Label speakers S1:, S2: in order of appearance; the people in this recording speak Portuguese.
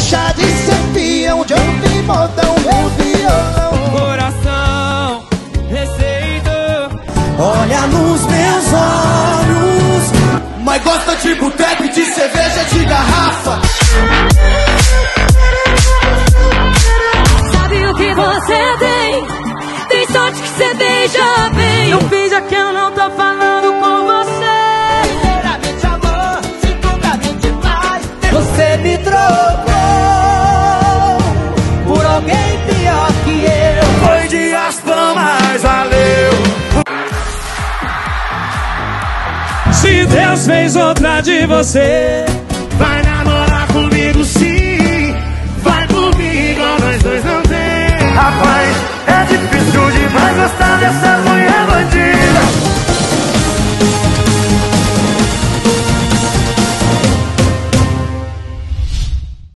S1: deixar de ser peão De ouvir modão no violão
S2: Coração receitou
S1: Olha nos meus olhos Mas gosta de boteco de cerveja de garrafa
S3: Sabe o que você tem? Tem sorte que você beija bem.
S4: Se Deus fez outra de você,